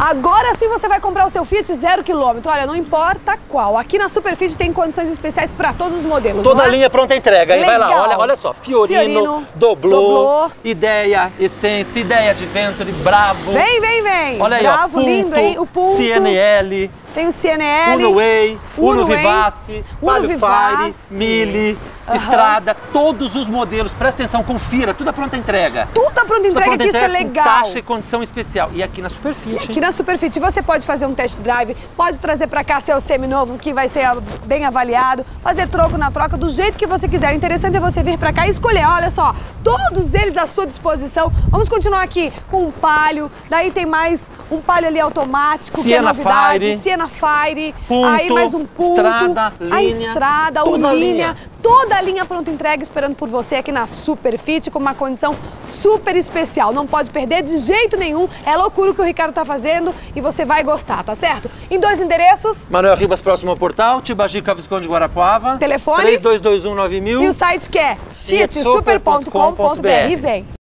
Agora sim você vai comprar o seu Fiat zero quilômetro. Olha, não importa qual. Aqui na Superfit tem condições especiais para todos os modelos. Toda a é? linha pronta entrega. Aí vai lá, Legal. olha, olha só. Fiorino, Fiorino, Doblô, Doblô. Ideia, Essência, Ideia Adventure, Bravo. Vem, vem, vem. Olha aí, Bravo, ó. Punto, lindo, hein? O ponto. CNL, Tem o CNL. Uno Way, Uno, Vivace, Uno Palio. Fire, Mille, Aham. Estrada, todos os modelos. Presta atenção, confira, tudo a pronta entrega. Tudo a pronta entrega, pronta que isso é entrega legal. taxa e condição especial. E aqui na Superfit, Aqui hein? na Superfit você pode fazer um test drive, pode trazer pra cá seu seminovo que vai ser bem avaliado, fazer troco na troca do jeito que você quiser. O interessante é você vir pra cá e escolher. Olha só, todos eles à sua disposição. Vamos continuar aqui com um palio, daí tem mais um palio ali automático, que é Siena novidade, Fire. Siena Fire, Ponto, aí mais um ponto, estrada, a linha, estrada, toda o linha, linha. toda a linha pronta entrega esperando por você aqui na Superfit com uma condição super especial. Não pode perder de jeito nenhum. É loucura o que o Ricardo tá fazendo e você vai gostar, tá certo? Em dois endereços Manuel Ribas, próximo ao portal, Tibagica, Visconde de Guarapuava. Telefone? 3221 9000. e o site que é fiatsuper.com.br. Vem!